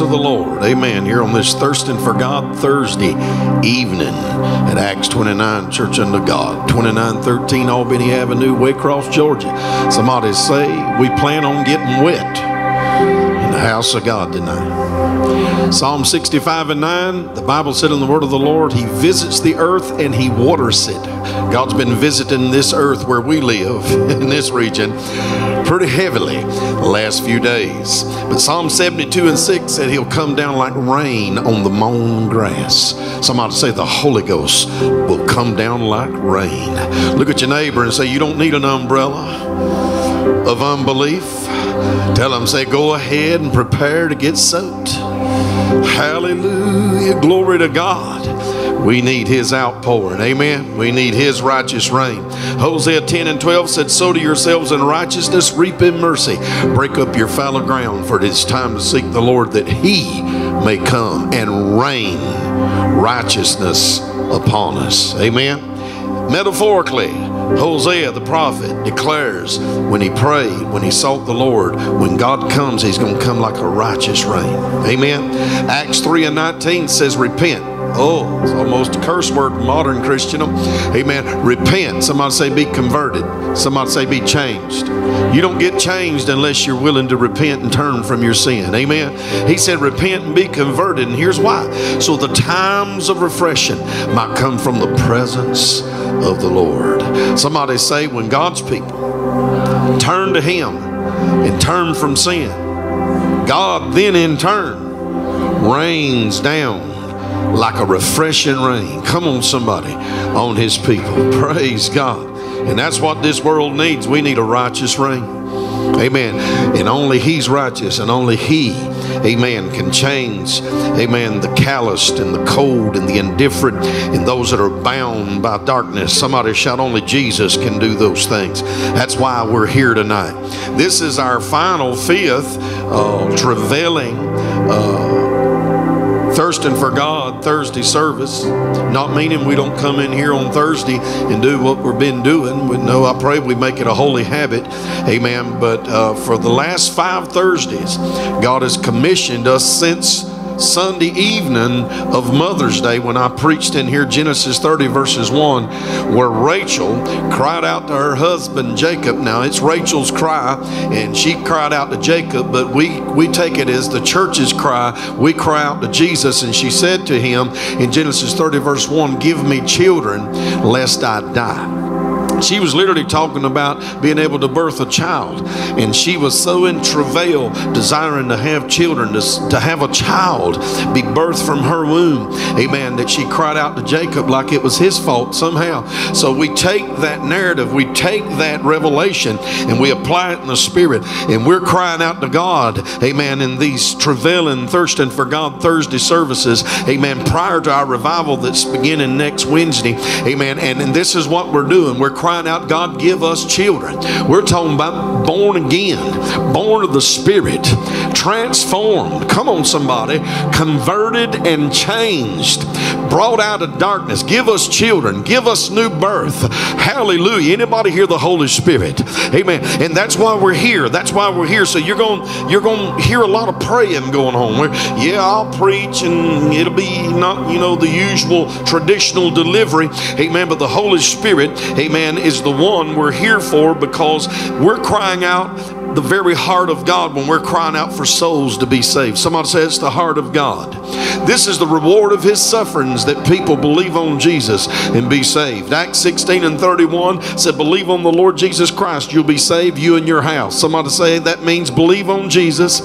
of the Lord. Amen. Here on this Thirsting for God Thursday evening at Acts 29 Church Unto God, 2913 Albany Avenue, Waycross, Georgia. Somebody say, We plan on getting wet house of God tonight. Psalm 65 and 9, the Bible said in the word of the Lord, He visits the earth and He waters it. God's been visiting this earth where we live in this region pretty heavily the last few days. But Psalm 72 and 6 said He'll come down like rain on the mown grass. Somebody say the Holy Ghost will come down like rain. Look at your neighbor and say, You don't need an umbrella of unbelief. Tell them, say, Go ahead and prepare to get soaked. Hallelujah. Glory to God. We need his outpouring. Amen. We need his righteous rain. Hosea 10 and 12 said, Sow to yourselves in righteousness, reap in mercy. Break up your fallow ground, for it is time to seek the Lord that he may come and rain righteousness upon us. Amen. Metaphorically, Hosea the prophet declares when he prayed, when he sought the Lord, when God comes, he's going to come like a righteous rain. Amen. Acts 3 and 19 says, Repent. Oh, it's almost a curse word modern Christendom. Amen. Repent. Somebody say be converted. Somebody say be changed. You don't get changed unless you're willing to repent and turn from your sin. Amen. He said, Repent and be converted. And here's why. So the times of refreshing might come from the presence of the Lord. Somebody say, when God's people turn to Him and turn from sin, God then in turn rains down like a refreshing rain. Come on, somebody, on His people. Praise God. And that's what this world needs. We need a righteous rain. Amen. And only He's righteous, and only He, amen, can change, amen, the calloused and the cold and the indifferent and those that are bound by darkness. Somebody shout, Only Jesus can do those things. That's why we're here tonight. This is our final, fifth, uh, travailing, uh, thirsting for God Thursday service. Not meaning we don't come in here on Thursday and do what we've been doing. Know I pray we make it a holy habit. Amen. But uh, for the last five Thursdays, God has commissioned us since Sunday evening of Mother's Day when I preached in here Genesis 30 verses 1 where Rachel cried out to her husband Jacob. Now it's Rachel's cry and she cried out to Jacob but we, we take it as the church's cry. We cry out to Jesus and she said to him in Genesis 30 verse 1 give me children lest I die she was literally talking about being able to birth a child. And she was so in travail desiring to have children to, to have a child be birthed from her womb amen that she cried out to jacob like it was his fault somehow. So we take that narrative we take that revelation and we apply it in the spirit. And we're crying out to god amen in these travailing thirsting for god thursday services amen prior to our revival that's beginning next wednesday amen. And, and this is what we're doing. We're crying out, God, give us children. We're talking about born again, born of the Spirit, transformed. Come on, somebody. Converted and changed, brought out of darkness. Give us children. Give us new birth. Hallelujah. Anybody hear the Holy Spirit? Amen. And that's why we're here. That's why we're here. So you're going you're going to hear a lot of praying going on. Where, yeah, I'll preach and it'll be not, you know, the usual traditional delivery. Amen. But the Holy Spirit, amen, is the one we're here for because we're crying out the very heart of God when we're crying out for souls to be saved. Somebody says the heart of God. This is the reward of his sufferings that people believe on Jesus and be saved. Acts 16 and 31 said, Believe on the Lord Jesus Christ, you'll be saved, you and your house. Somebody say that means believe on Jesus,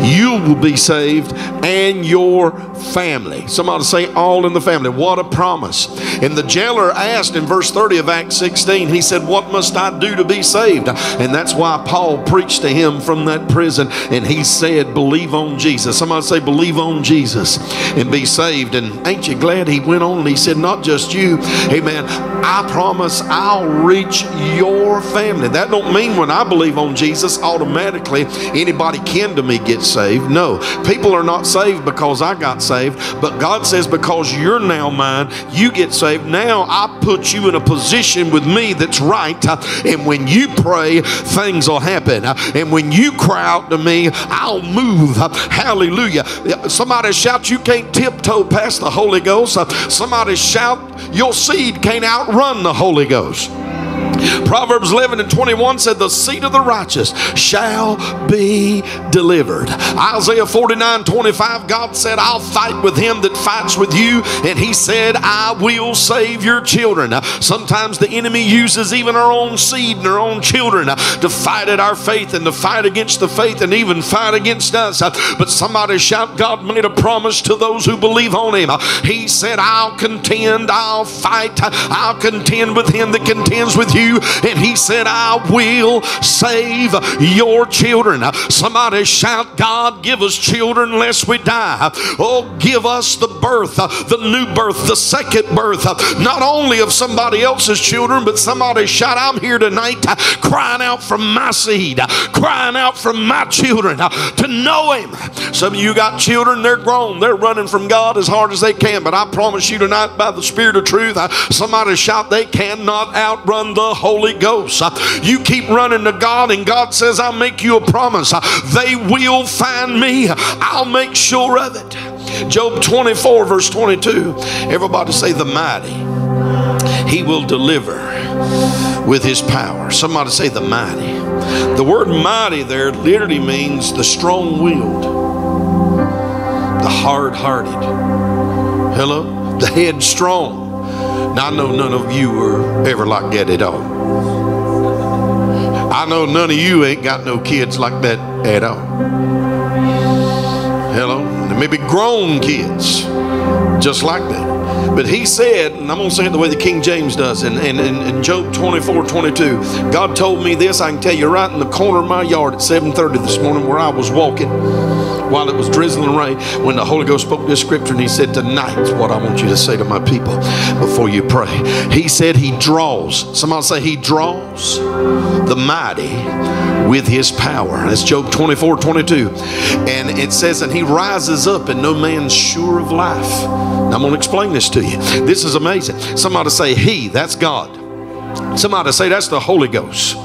you will be saved, and your family. Somebody say all in the family. What a promise. And the jailer asked in verse 30 of Acts 16, he said, What must I do to be saved? And that's why Paul preached to him from that prison and he said, Believe on Jesus. Somebody say, Believe on Jesus and be saved. And ain't you glad he went on and he said, Not just you, amen. I promise I'll reach your family. That don't mean when I believe on Jesus, automatically anybody kin to me gets saved. No, people are not saved because I got saved, but God says, Because you're now mine, you get saved. Now I put you in a position with me that's right. And when you pray, things will happen. And when you cry out to me, I'll move. Hallelujah. Somebody shout, You can't tiptoe past the Holy Ghost. Uh, somebody shout, Your seed can't outrun the Holy Ghost. Proverbs 11 and 21 said, The seed of the righteous shall be delivered. Isaiah 49 25, God said, I'll fight with him that fights with you. And he said, I will save your children. Sometimes the enemy uses even our own seed and our own children to fight at our faith and to fight against the faith and even fight against us. But somebody shout, God made a promise to those who believe on him. He said, I'll contend, I'll fight, I'll contend with him that contends with you and he said, I will save your children. Somebody shout, God, give us children lest we die. Oh, give us the birth, the new birth, the second birth, not only of somebody else's children, but somebody shout, I'm here tonight crying out from my seed, crying out from my children to know Him. Some of you got children, they're grown, they're running from God as hard as they can, but I promise you tonight, by the Spirit of truth, somebody shout, they cannot outrun the Holy Ghost. Uh, you keep running to God, and God says, I'll make you a promise. Uh, they will find me. I'll make sure of it. Job 24, verse 22. Everybody say, The mighty. He will deliver with his power. Somebody say, The mighty. The word mighty there literally means the strong willed, the hard hearted. Hello? The headstrong. Now, I know none of you were ever like that at all. I know none of you ain't got no kids like that at all. Hello? There may be grown kids just like that. But he said, and I'm going to say it the way the King James does, in, in, in, Job 24, 22, God told me this, I can tell you right in the corner of my yard at 7.30 this morning where I was walking while it was drizzling rain when the Holy Ghost spoke this scripture and he said, Tonight's what I want you to say to my people before you pray. He said he draws. Somebody say he draws the mighty with his power. That's Job 24, 22. And it says, and he rises up and no man's sure of life. Now I'm going to explain this to you. This is amazing. Somebody say he, that's God. Somebody say that's the Holy Ghost.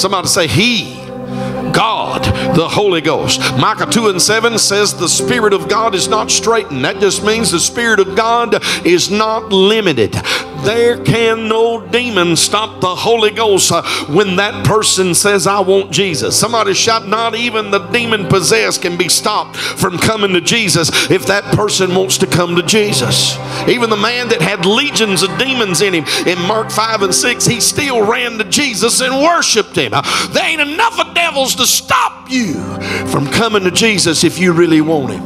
Somebody say he God, the Holy Ghost. Micah 2 and 7 says the Spirit of God is not straitened. That just means the Spirit of God is not limited. There can no demon stop the Holy Ghost uh, when that person says, I want Jesus. Somebody shout, Not even the demon possessed can be stopped from coming to Jesus if that person wants to come to Jesus. Even the man that had legions of demons in him in Mark 5 and 6, he still ran to Jesus and worshiped him. There ain't enough of devils to stop you from coming to Jesus if you really want him.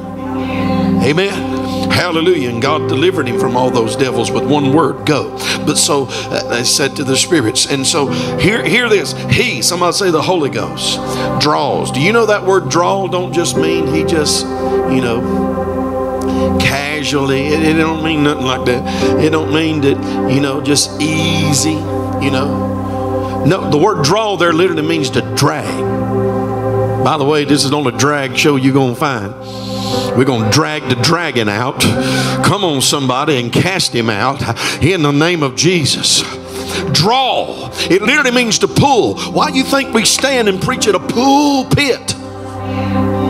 Amen. Hallelujah. And God delivered him from all those devils with one word go. But so uh, I said to the spirits. And so hear, hear this. He, somebody say the Holy Ghost, draws. Do you know that word draw don't just mean he just, you know, casually. It, it don't mean nothing like that. It don't mean that, you know, just easy, you know. No, the word draw there literally means to drag. By the way, this is the only drag show you're going to find. We're going to drag the dragon out. Come on, somebody, and cast him out in the name of Jesus. Draw. It literally means to pull. Why do you think we stand and preach at a pulpit?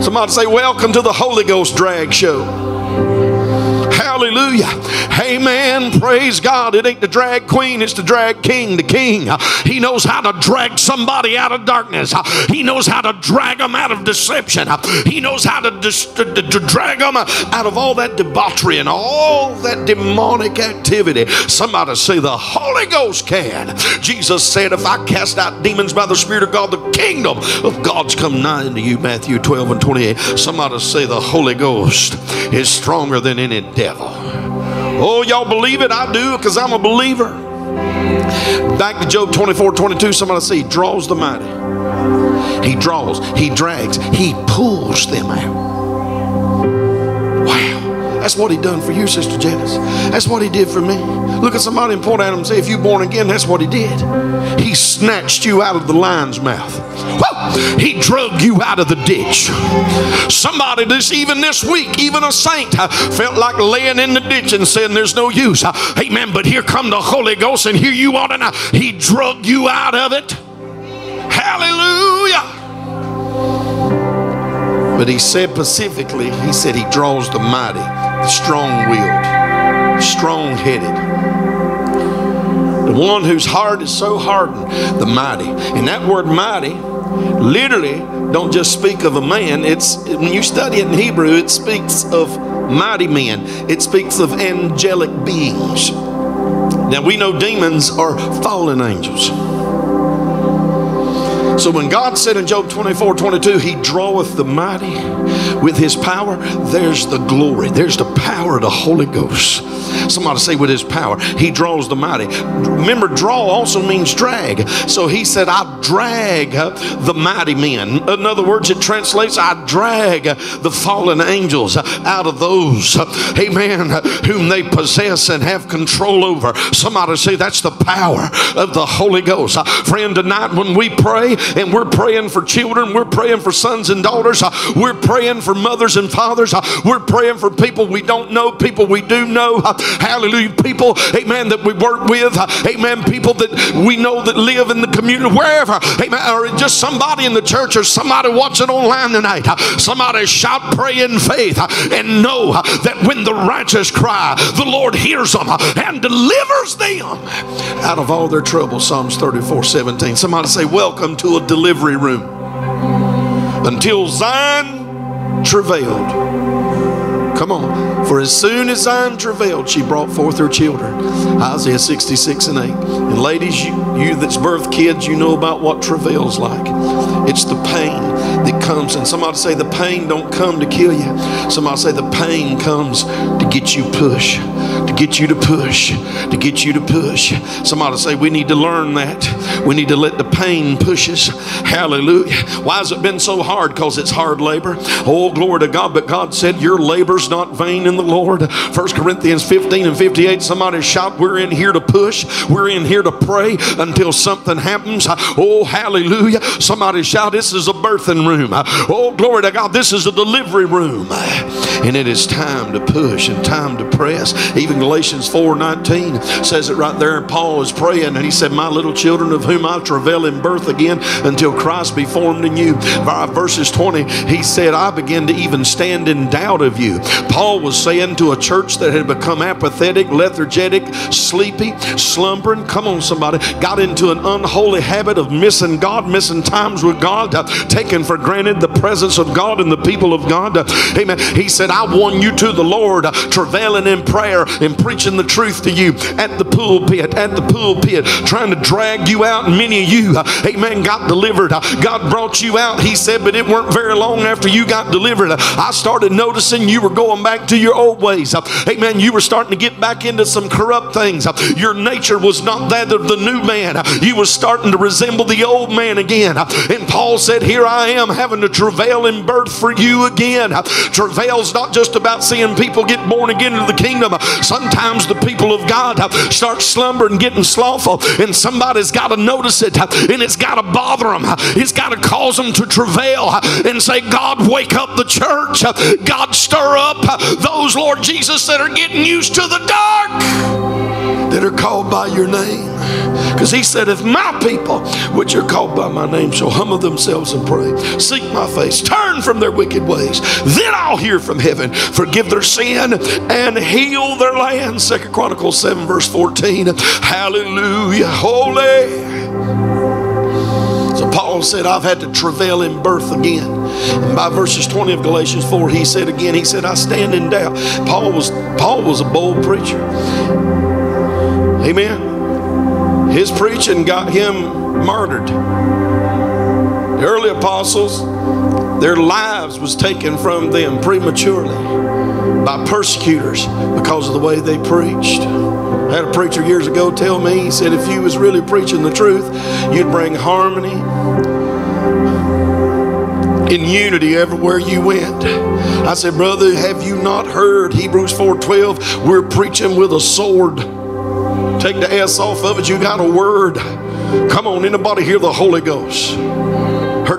Somebody say, Welcome to the Holy Ghost drag show. Hallelujah. Amen. Praise God. It ain't the drag queen, it's the drag king, the king. He knows how to drag somebody out of darkness. He knows how to drag them out of deception. He knows how to, dis- to, to, to drag them out of all that debauchery and all that demonic activity. Somebody say, The Holy Ghost can. Jesus said, If I cast out demons by the Spirit of God, the kingdom of God's come nigh unto you. Matthew 12 and 28. Somebody say, The Holy Ghost is stronger than any devil. Oh, y'all believe it? I do because I'm a believer. Back to Job 24 22, somebody see, draws the mighty. He draws, He drags, He pulls them out. Wow. That's what He done for you, Sister Janice. That's what He did for me. Look at somebody and point at him and say, If you born again, that's what He did. He snatched you out of the lion's mouth. Woo! He drug you out of the ditch. Somebody this even this week, even a saint, uh, felt like laying in the ditch and saying, There's no use. Uh, amen. But here come the Holy Ghost, and here you are now. Uh, he drug you out of it. Hallelujah. But he said specifically, he said he draws the mighty, the strong willed, strong headed. The one whose heart is so hardened, the mighty. And that word mighty literally don't just speak of a man. It's when you study it in Hebrew, it speaks of mighty men. It speaks of angelic beings. Now we know demons are fallen angels. So when God said in Job 24 22, He draweth the mighty with His power, there's the glory, there's the power of the Holy Ghost. Somebody say, with His power, He draws the mighty. Remember, draw also means drag. So He said, I drag the mighty men. In other words, it translates, I drag the fallen angels out of those, amen, whom they possess and have control over. Somebody say, that's the power of the Holy Ghost. Friend, tonight when we pray, and we're praying for children, we're praying for sons and daughters, we're praying for mothers and fathers, we're praying for people we don't know, people we do know, hallelujah, people, amen, that we work with, amen, people that we know that live in the community, wherever, amen, or just somebody in the church or somebody watching online tonight, somebody shout, pray in faith, and know that when the righteous cry, the Lord hears them and delivers them out of all their trouble. Psalms 34 17. Somebody say, Welcome to a delivery room until Zion travailed. Come on. For as soon as Zion travailed, she brought forth her children. Isaiah 66 and 8. And ladies, you, you that's birth kids, you know about what travail's like. It's the pain that comes. And somebody say the pain don't come to kill you. Somebody say the pain comes get you push, to get you to push, to get you to push. Somebody say we need to learn that. We need to let the pain push us. Hallelujah. Why has it been so hard? Because it's hard labor. Oh, glory to God. But God said your labor's not vain in the Lord. 1 Corinthians 15 and 58, somebody shout, We're in here to push, we're in here to pray until something happens. Oh, hallelujah. Somebody shout, This is a birthing room. Oh, glory to God, this is a delivery room. And it is time to push and time to press. Even Galatians 4:19 says it right there. Paul is praying, and he said, My little children, of whom I travail in birth again until Christ be formed in you. Verses 20, he said, I begin to even stand in doubt of you. Paul was saying to a church that had become apathetic, lethargic, sleepy, slumbering, come on, somebody, got into an unholy habit of missing God, missing times with God, uh, taking for granted the presence of God and the people of God. Uh, amen. He said, I won you to the Lord, uh, travailing in prayer and preaching the truth to you at the pulpit, at the pulpit, trying to drag you out. And many of you, uh, amen, got delivered. Uh, God brought you out, he said, but it weren't very long after you got delivered. I started noticing you were going going back to your old ways. Amen. You were starting to get back into some corrupt things. Your nature was not that of the new man. You were starting to resemble the old man again. And Paul said, Here I am having to travail in birth for you again. Travail's not just about seeing people get born again into the kingdom. Sometimes the people of God start slumbering, getting slothful, and somebody's got to notice it, and it's got to bother them. It's got to cause them to travail and say, God, wake up the church. God, stir up those, Lord Jesus, that are getting used to the dark, that are called by your name. Because he said, If my people, which are called by my name, shall humble themselves and pray, seek my face, turn from their wicked ways, then I'll hear from heaven, forgive their sin, and heal their land. Second Chronicles 7, verse 14. Hallelujah. Holy. So Paul said, I've had to travail in birth again. And by verses 20 of Galatians 4, he said again, he said, I stand in doubt. Paul was Paul was a bold preacher. Amen. His preaching got him murdered. The early apostles, their lives was taken from them prematurely by persecutors because of the way they preached. I had a preacher years ago tell me, he said, if you was really preaching the truth, you'd bring harmony in unity everywhere you went. I said, brother, have you not heard Hebrews 4.12? We're preaching with a sword. Take the S off of it, you got a word. Come on, anybody hear the Holy Ghost?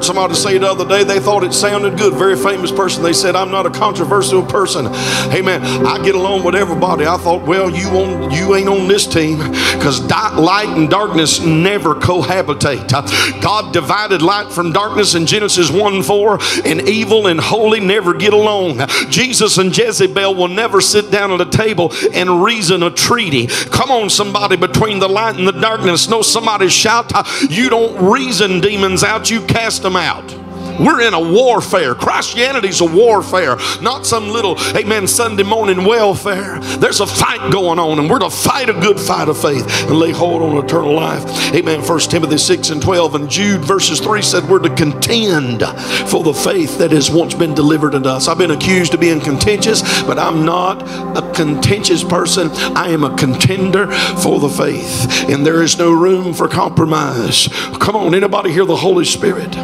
Somebody say the other day, they thought it sounded good. Very famous person. They said, I'm not a controversial person. Hey man, I get along with everybody. I thought, well, you on you ain't on this team because light and darkness never cohabitate. God divided light from darkness in Genesis 1 4, and evil and holy never get along. Jesus and Jezebel will never sit down at a table and reason a treaty. Come on, somebody between the light and the darkness. No, somebody shout, You don't reason demons out, you cast them out. We're in a warfare. Christianity's a warfare, not some little, amen, Sunday morning welfare. There's a fight going on, and we're to fight a good fight of faith and lay hold on eternal life. Amen. 1 Timothy 6 and 12 and Jude verses 3 said we're to contend for the faith that has once been delivered unto us. I've been accused of being contentious, but I'm not a contentious person. I am a contender for the faith. And there is no room for compromise. Come on, anybody hear the Holy Spirit?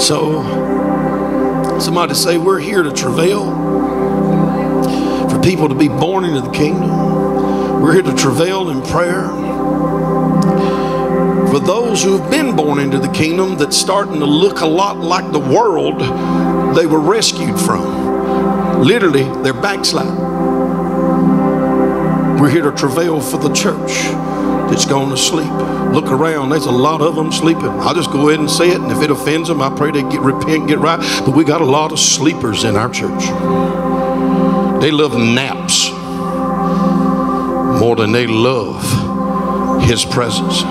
So, somebody say, We're here to travail for people to be born into the kingdom. We're here to travail in prayer for those who have been born into the kingdom that's starting to look a lot like the world they were rescued from. Literally, they're backsliding. We're here to travail for the church that's gone to sleep. Look around, there's a lot of them sleeping. I'll just go ahead and say it, and if it offends them, I pray they get repent, get right. But we got a lot of sleepers in our church. They love naps more than they love His presence.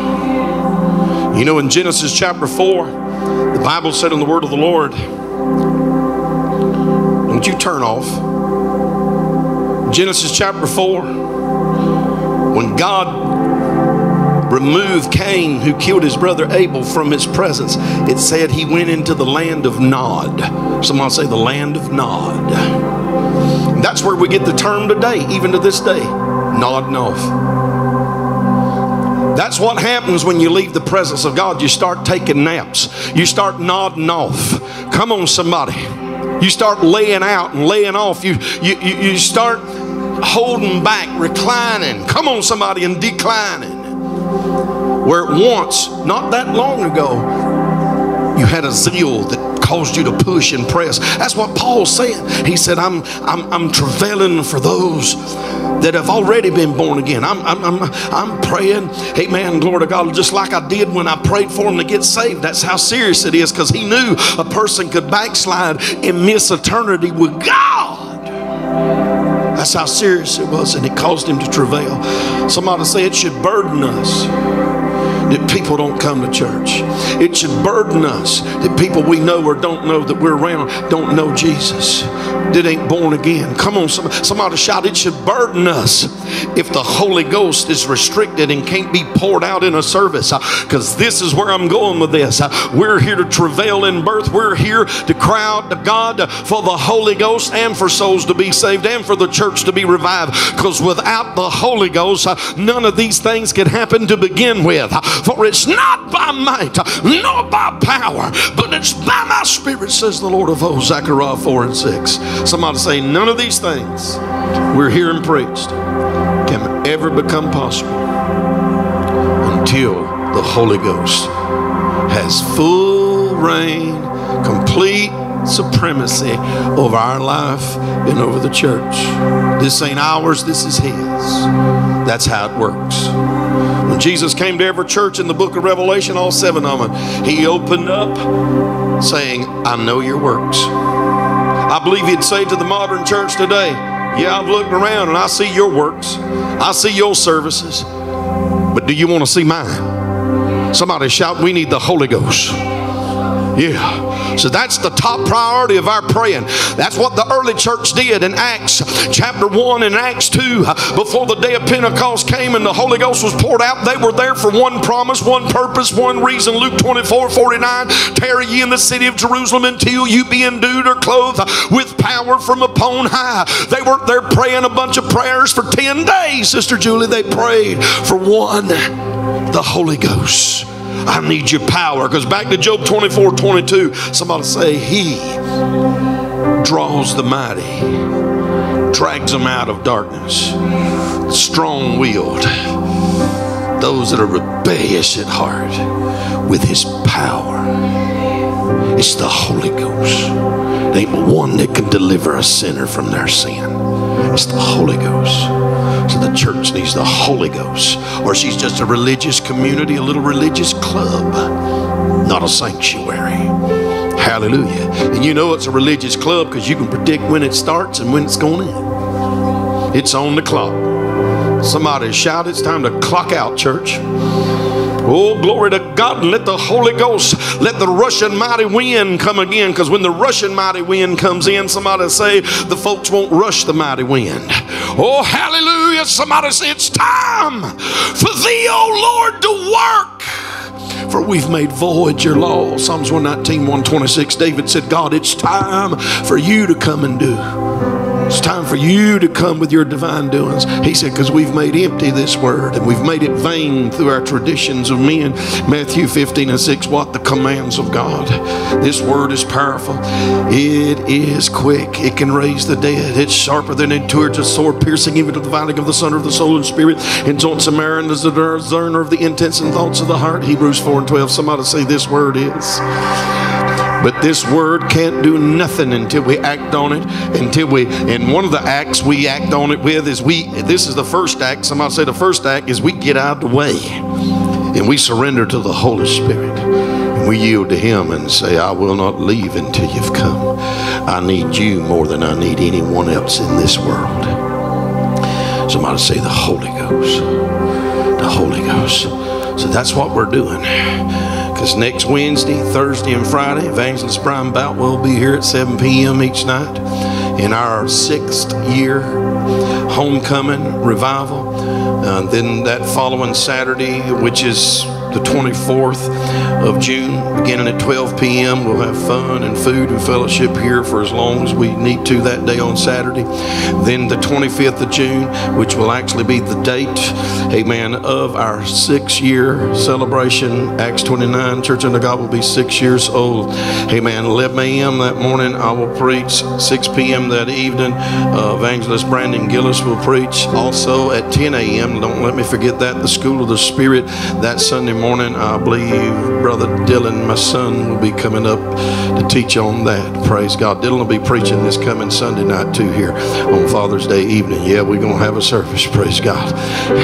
You know, in Genesis chapter 4, the Bible said in the word of the Lord, don't you turn off. Genesis chapter 4, when God removed Cain, who killed his brother Abel, from his presence, it said he went into the land of Nod. Someone say the land of Nod. That's where we get the term today, even to this day, nodding off. That's what happens when you leave the presence of God. You start taking naps. You start nodding off. Come on, somebody. You start laying out and laying off. You, you, you, you start holding back, reclining. Come on, somebody, and declining. Where once, not that long ago, you had a zeal that caused you to push and press. That's what Paul's saying. He said, I'm, I'm, I'm travailing for those that have already been born again. I'm, I'm, I'm, I'm praying, amen, glory to God, just like I did when I prayed for them to get saved. That's how serious it is because he knew a person could backslide and miss eternity with God. That's how serious it was, and it caused him to travail. Somebody say it should burden us that people don't come to church. It should burden us that people we know or don't know that we're around don't know Jesus, that ain't born again. Come on, somebody, somebody shout, it should burden us if the Holy Ghost is restricted and can't be poured out in a service. Because uh, this is where I'm going with this. Uh, we're here to travail in birth, we're here to cry out to God for the Holy Ghost and for souls to be saved and for the church to be revived. Because without the Holy Ghost, uh, none of these things can happen to begin with. For it's not by might nor by power, but it's by my spirit, says the Lord of hosts. Zechariah 4 and 6. Somebody say, None of these things we're hearing preached can ever become possible until the Holy Ghost has full reign, complete supremacy over our life and over the church. This ain't ours, this is His. That's how it works. Jesus came to every church in the book of Revelation, all seven of them, He opened up saying, I know your works. I believe He'd say to the modern church today, Yeah, I've looked around and I see your works, I see your services, but do you want to see mine? Somebody shout, We need the Holy Ghost. Yeah. So that's the top priority of our praying. That's what the early church did in Acts chapter 1 and Acts 2. Before the day of Pentecost came and the Holy Ghost was poured out, they were there for one promise, one purpose, one reason. Luke 24 49. Tarry ye in the city of Jerusalem until you be endued or clothed with power from upon high. They were there praying a bunch of prayers for 10 days, Sister Julie. They prayed for one, the Holy Ghost. I need your power. Because back to Job 24 22, somebody say, He draws the mighty, drags them out of darkness, strong willed, those that are rebellious at heart with His power. It's the Holy Ghost. There ain't one that can deliver a sinner from their sin. It's the Holy Ghost. So the church needs the Holy Ghost. Or she's just a religious community, a little religious club, not a sanctuary. Hallelujah. And you know it's a religious club because you can predict when it starts and when it's going in. It's on the clock. Somebody shout, it's time to clock out, church. Oh, glory to God. Let the Holy Ghost, let the rushing mighty wind come again. Because when the rushing mighty wind comes in, somebody say the folks won't rush the mighty wind. Oh, hallelujah. Somebody say it's time for thee, oh Lord, to work. For we've made void your law. Psalms 119, 126. David said, God, it's time for you to come and do. It's time for you to come with your divine doings. He said, because we've made empty this word and we've made it vain through our traditions of men. Matthew 15 and 6, what? The commands of God. This word is powerful. It is quick. It can raise the dead. It's sharper than a two-edged sword, piercing even to the dividing of the son of the soul and spirit, and and marrow, as the discerner of the intents and thoughts of the heart. Hebrews 4 and 12. Somebody say this word is. But this word can't do nothing until we act on it. Until we, and one of the acts we act on it with is we, this is the first act. Somebody say the first act is we get out of the way and we surrender to the Holy Spirit. And we yield to Him and say, I will not leave until you've come. I need you more than I need anyone else in this world. Somebody say the Holy Ghost. The Holy Ghost. So that's what we're doing. Because next Wednesday, Thursday, and Friday, Evangelist Brian Bout will be here at 7 p.m. each night in our sixth year homecoming revival. Uh, then that following Saturday, which is the 24th of June, beginning at 12 p.m. We'll have fun and food and fellowship here for as long as we need to that day on Saturday. Then the 25th of June, which will actually be the date, amen, of our six year celebration. Acts 29, Church unto God will be six years old. Amen. 11 a.m. that morning, I will preach. 6 p.m. that evening, uh, Evangelist Brandon Gillis will preach. Also at 10 a.m., don't let me forget that, the School of the Spirit that Sunday morning. I believe Brother Dylan, my son, will be coming up to teach on that. Praise God. Dylan will be preaching this coming Sunday night too here on Father's Day evening. Yeah, we're going to have a service. Praise God.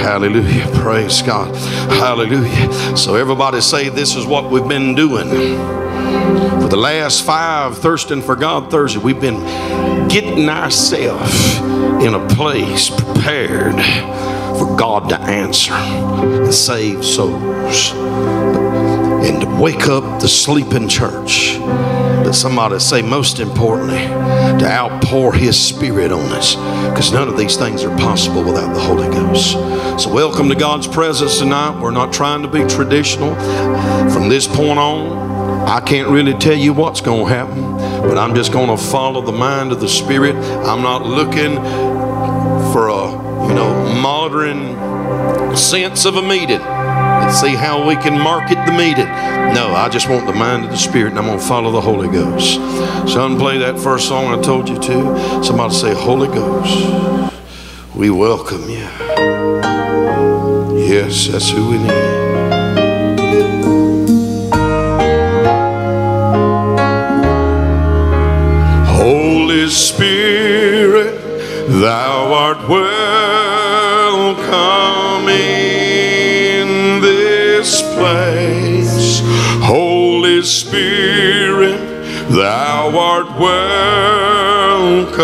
Hallelujah. Praise God. Hallelujah. So everybody say this is what we've been doing. For the last five Thirsting for God Thursday, we've been getting ourselves in a place prepared for God to answer and save souls and to wake up the sleeping church. But somebody say, most importantly, to outpour His Spirit on us because none of these things are possible without the Holy Ghost. So, welcome to God's presence tonight. We're not trying to be traditional. From this point on, I can't really tell you what's going to happen, but I'm just going to follow the mind of the Spirit. I'm not looking for a know, modern sense of a meeting and see how we can market the meeting. No, I just want the mind of the Spirit and I'm going to follow the Holy Ghost. Son, play that first song I told you to. Somebody say, Holy Ghost, we welcome you. Yes, that's who we need. Holy Spirit, thou art welcome in this place. Holy Spirit, thou art welcome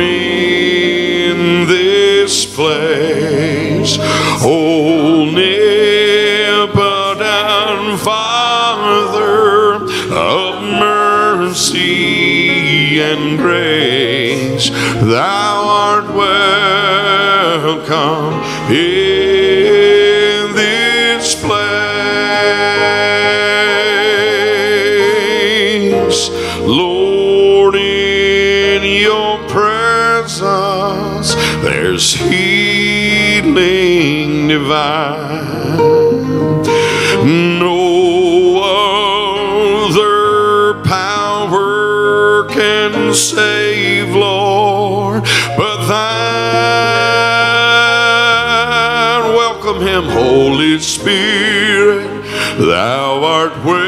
in this place. Omnipotent Father of mercy and grace, thou art welcome in divine. No other power can save, Lord, but thine. Welcome him, Holy Spirit, thou art welcome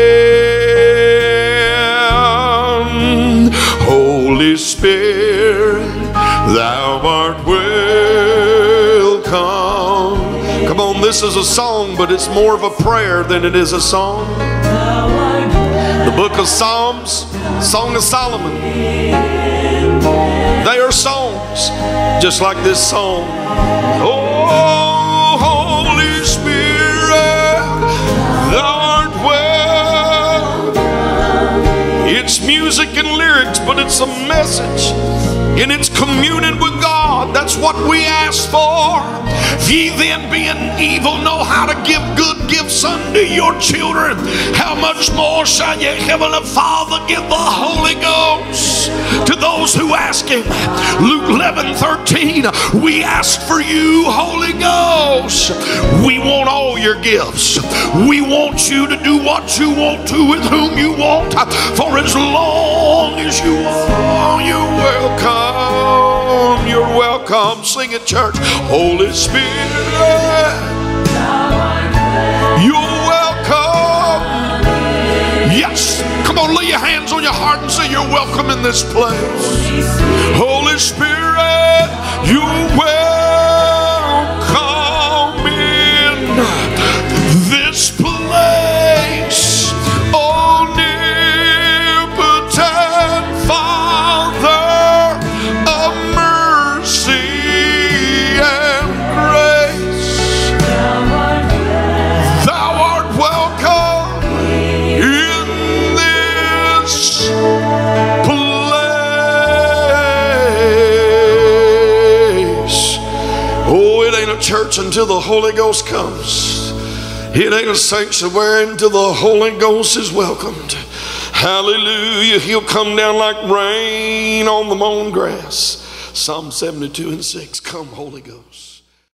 this is a song, but it's more of a prayer than it is a song. The book of Psalms, Song of Solomon. They are songs, just like this song. Oh, Holy Spirit, thou art well. It's music and lyrics, but it's a message. And it's communing with God. That's what we ask for. Ye then, being evil, know how to give good gifts unto your children. How much more shall your heavenly Father give the Holy Ghost to those who ask Him? Luke 11 13. We ask for you, Holy Ghost. We want all your gifts. We want you to do what you want to with whom you want. For as long as you want, you're welcome. You're welcome. Sing it, church. Holy Spirit. You're welcome. Yes. Come on, lay your hands on your heart and say, You're welcome in this place. Holy Spirit, you're welcome until the Holy Ghost comes. It ain't a sanctuary until the Holy Ghost is welcomed. Hallelujah. He'll come down like rain on the mown grass. Psalm 72 and 6. Come, Holy Ghost.